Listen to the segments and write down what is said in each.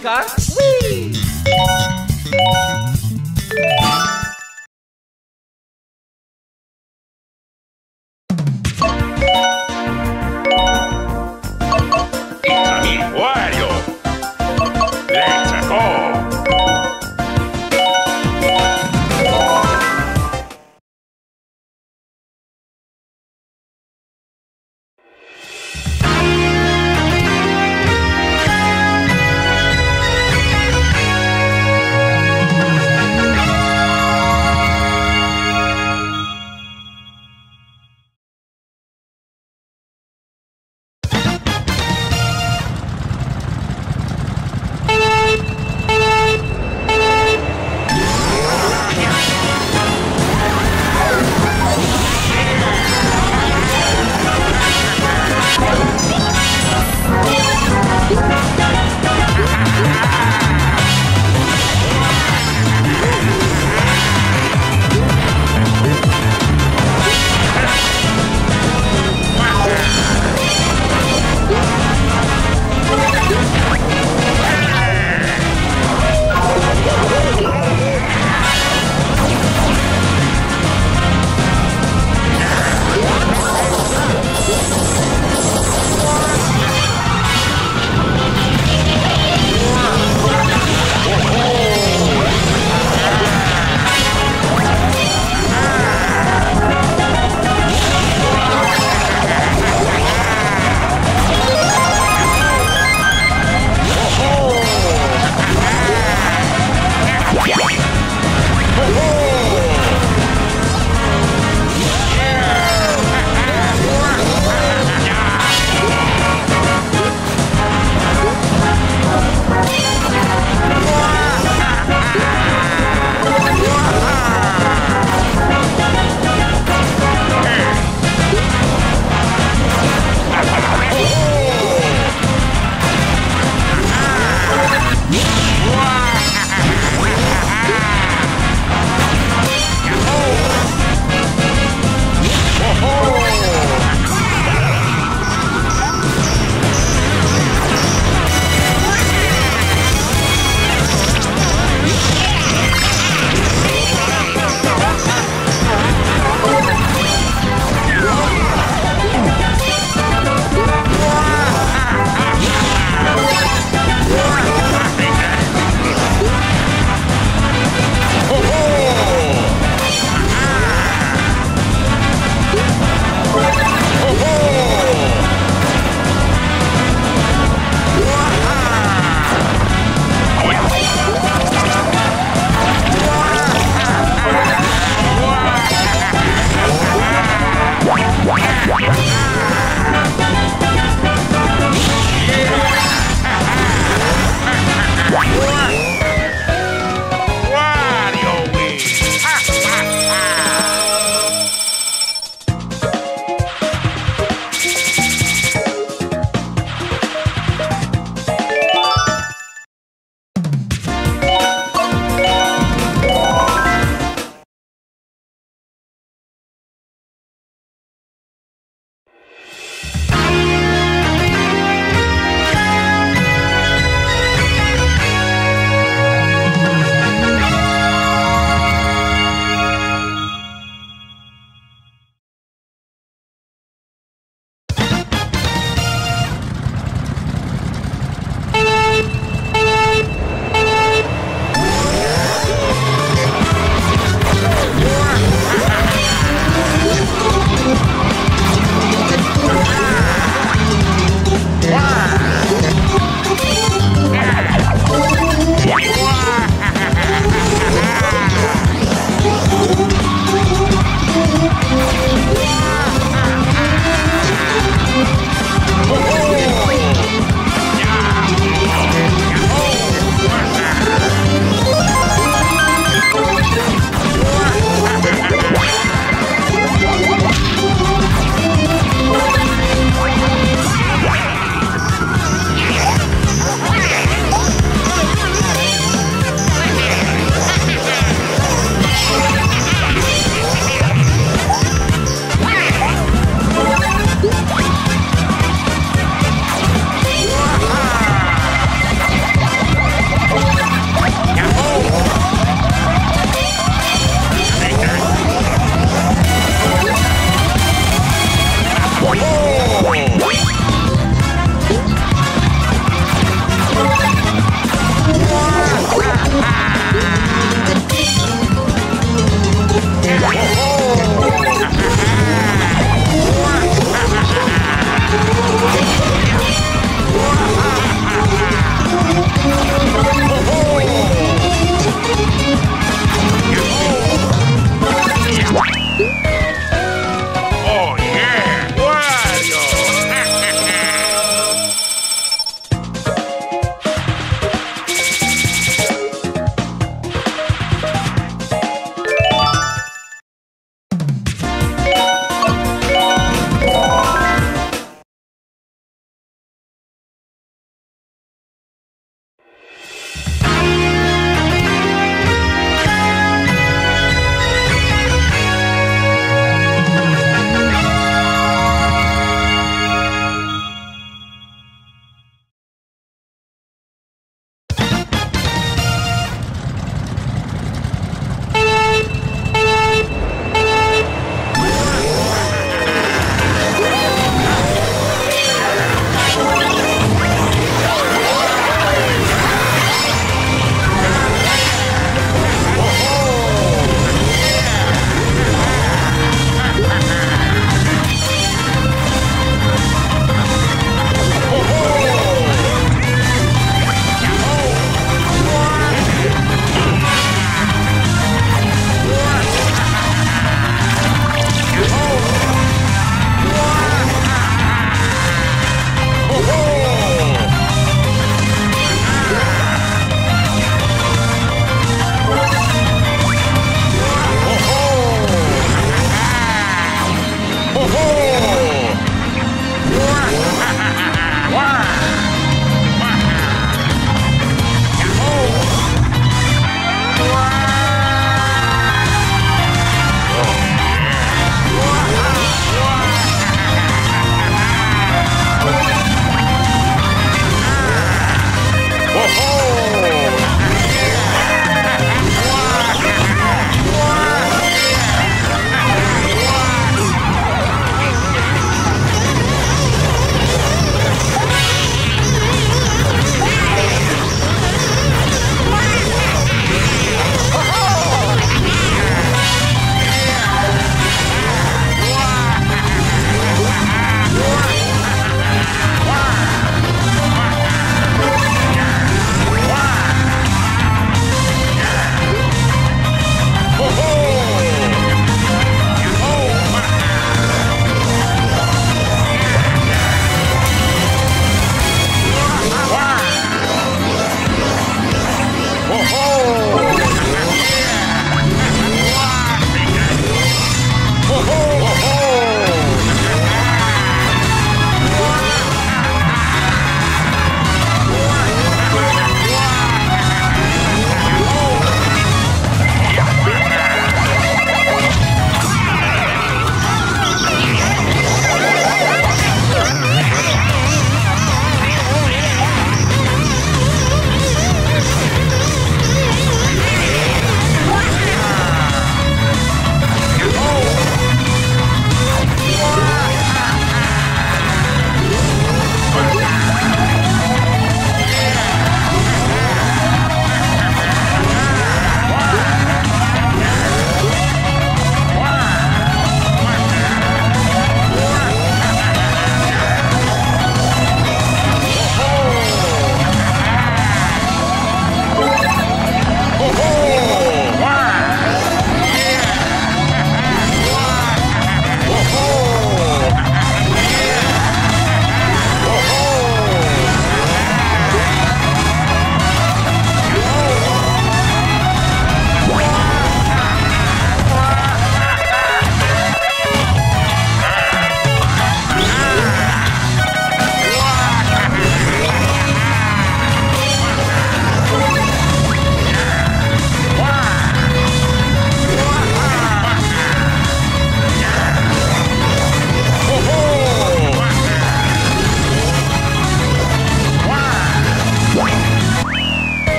car? It's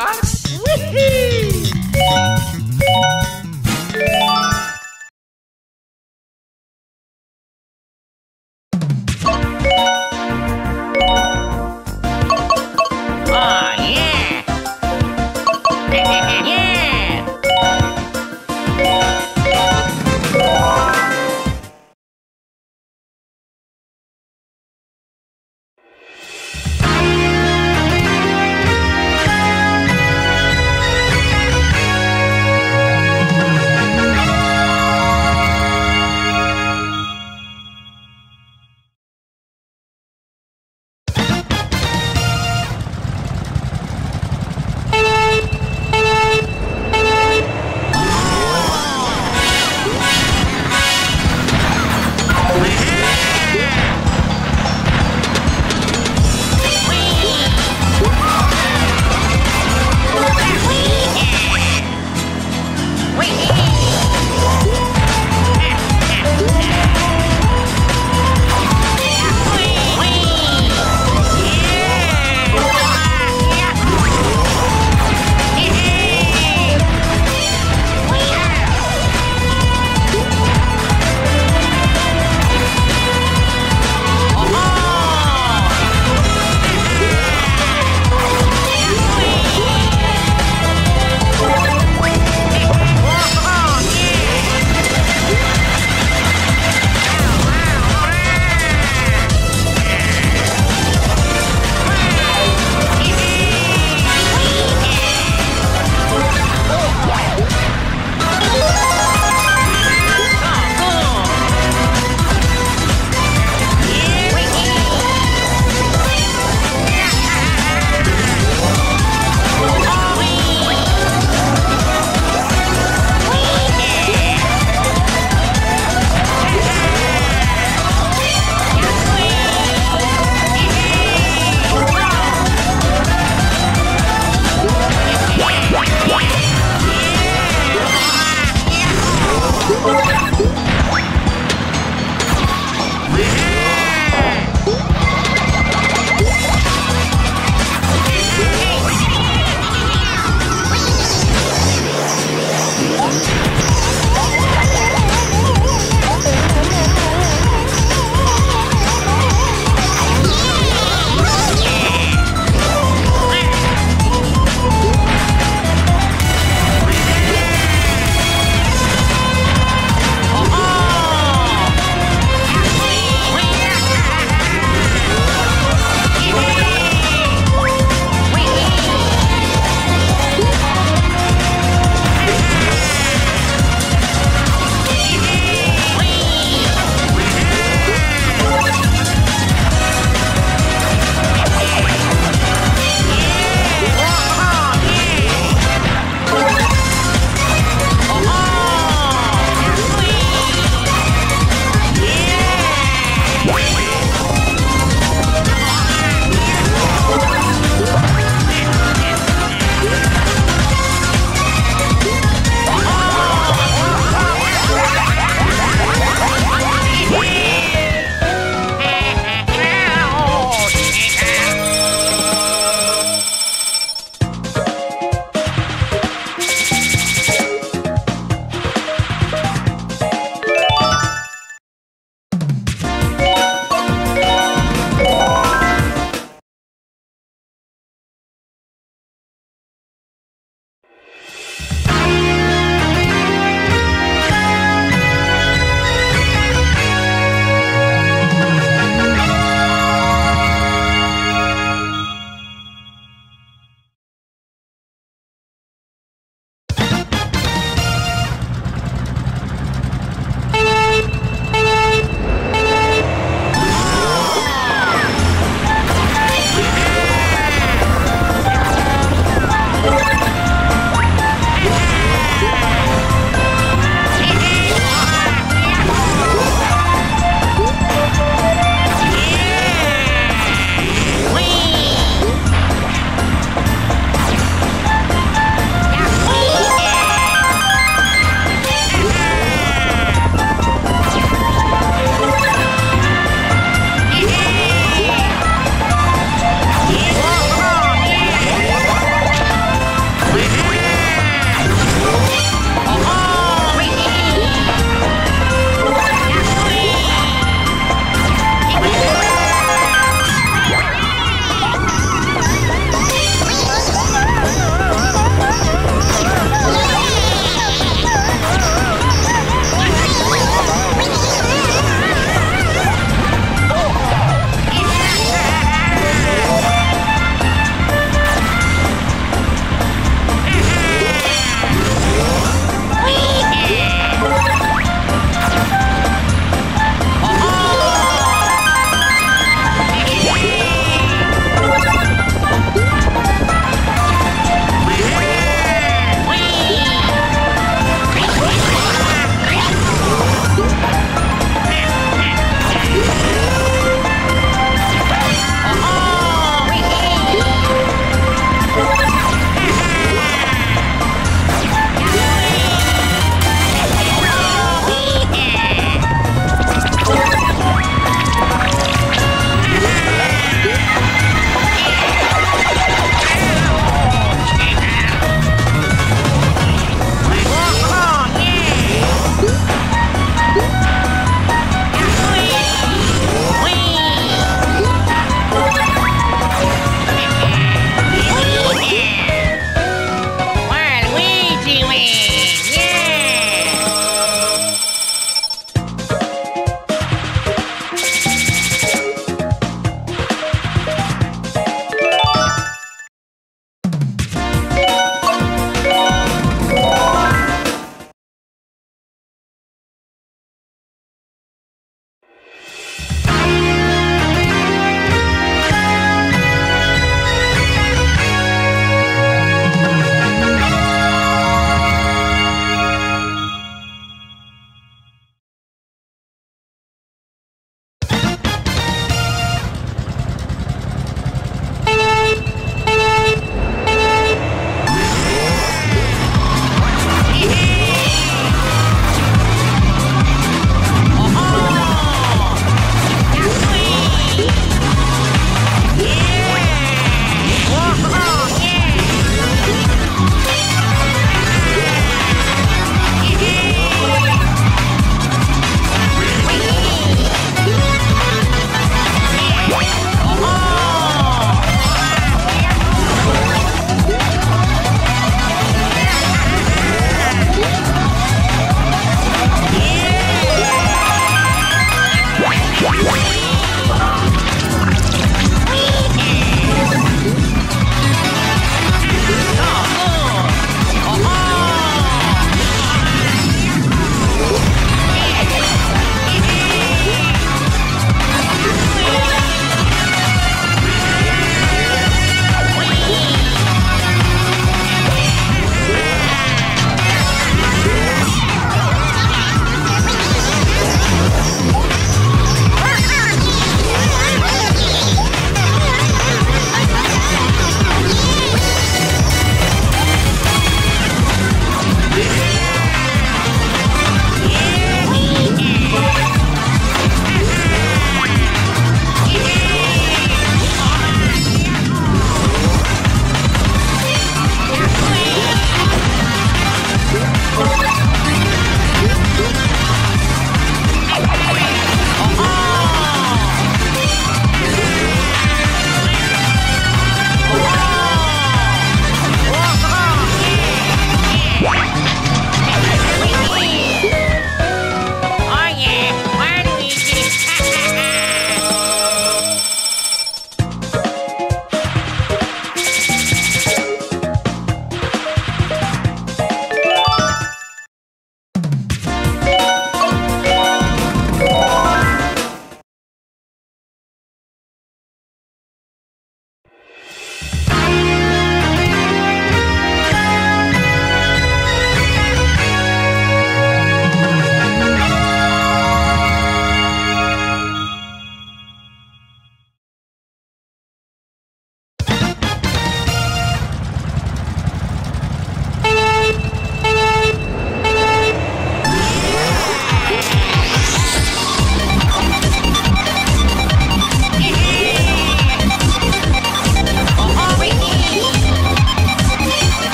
Fox. Whee!